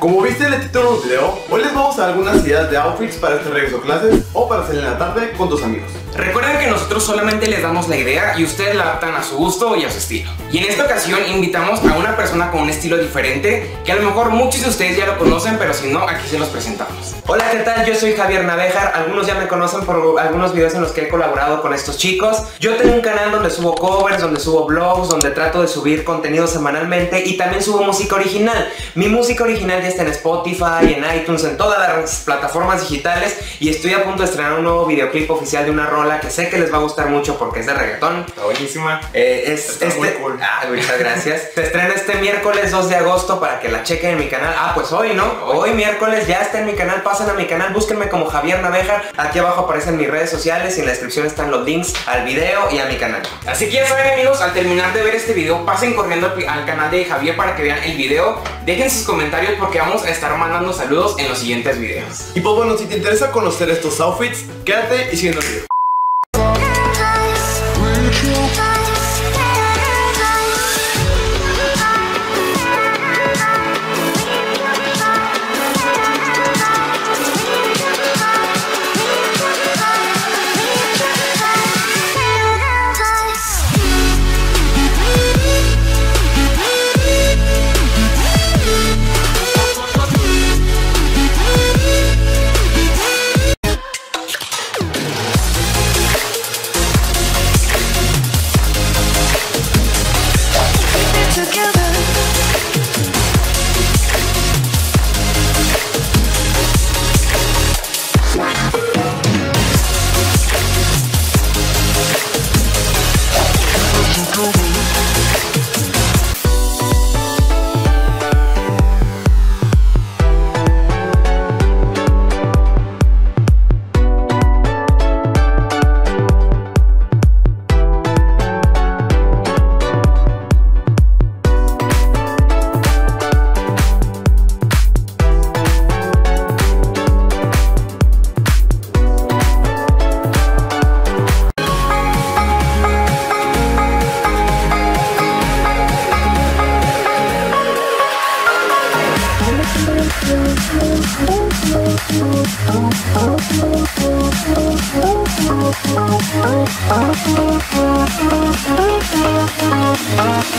Como viste en el título del video, hoy les vamos a dar algunas ideas de outfits para este regreso a clases o para salir en la tarde con tus amigos. Recuerden que nosotros solamente les damos la idea y ustedes la adaptan a su gusto y a su estilo. Y en esta ocasión invitamos a una persona con un estilo diferente que a lo mejor muchos de ustedes ya lo conocen, pero si no, aquí se los presentamos. Hola, ¿qué tal? Yo soy Javier Navejar. Algunos ya me conocen por algunos videos en los que he colaborado con estos chicos. Yo tengo un canal donde subo covers, donde subo blogs, donde trato de subir contenido semanalmente y también subo música original. Mi música original ya está en Spotify, en iTunes, en todas las plataformas digitales y estoy a punto de estrenar un nuevo videoclip oficial de una rola que sé que les va a gustar mucho porque es de reggaetón. Está buenísima. Eh, es Está este... muy cool. Ah, muchas gracias. Se estrena este miércoles 2 de agosto para que la chequen en mi canal. Ah, pues hoy, ¿no? Hoy miércoles ya está en mi canal. Pasen a mi canal, búsquenme como Javier Naveja. Aquí abajo aparecen mis redes sociales y en la descripción están los links al video y a mi canal. Así que ya saben amigos, al terminar de ver este video, pasen corriendo al, al canal de Javier para que vean el video. Dejen sus comentarios porque vamos a estar mandando saludos en los siguientes videos. Y pues bueno, si te interesa conocer estos outfits, quédate y sigue el video.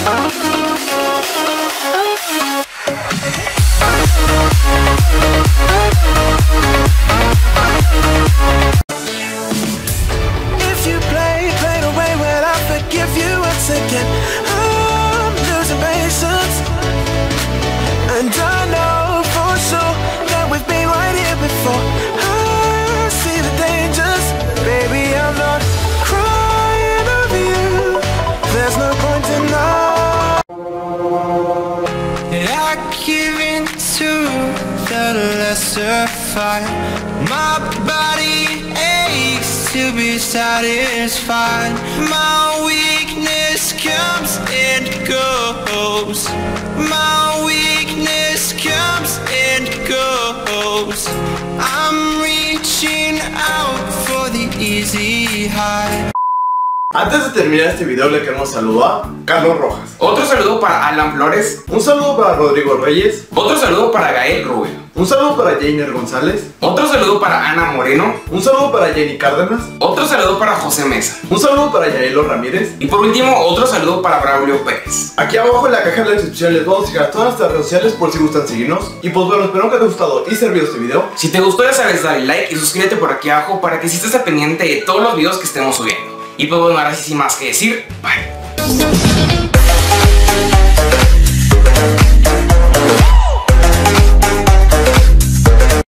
Oh, give in to the lesser fight. My body aches to be satisfied. My weakness comes and goes. My weakness Antes de terminar este video le queremos saludar a Carlos Rojas. Otro saludo para Alan Flores. Un saludo para Rodrigo Reyes. Otro saludo para Gael Rubio. Un saludo para Jainer González. Otro saludo para Ana Moreno. Un saludo para Jenny Cárdenas. Otro saludo para José Mesa. Un saludo para Yaelo Ramírez. Y por último, otro saludo para Braulio Pérez. Aquí abajo en la caja de la descripción les vamos a dejar todas nuestras redes sociales por si gustan seguirnos. Y pues bueno, espero que te haya gustado y servido este video. Si te gustó ya sabes, dale like y suscríbete por aquí abajo para que si estés pendiente de todos los videos que estemos subiendo. Y pues bueno, ahora sí sin más que decir, bye.